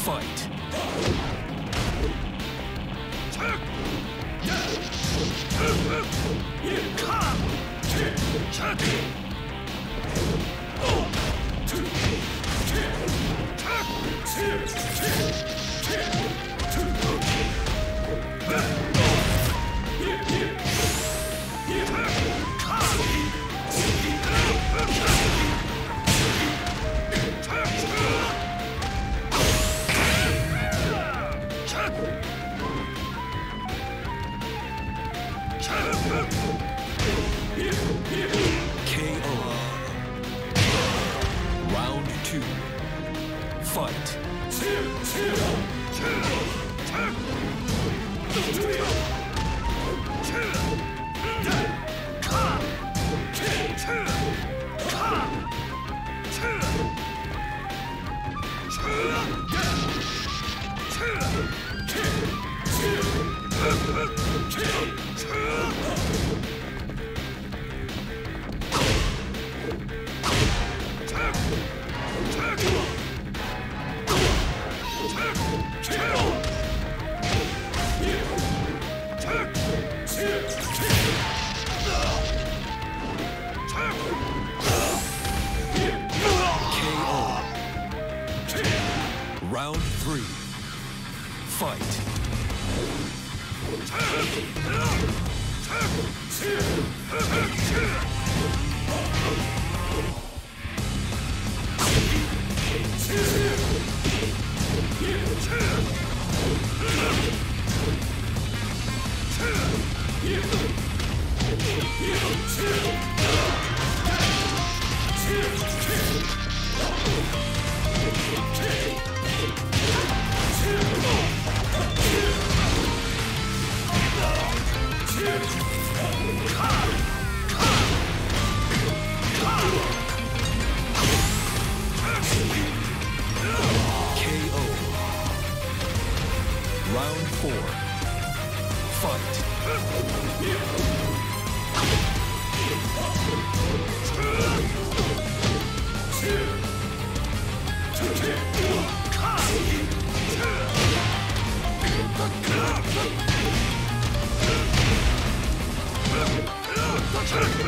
Fight. KO. Two. Fight. Yeah! Round four. Fight.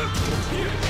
KO.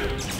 KO.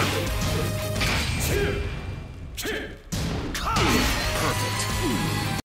Four. Fight.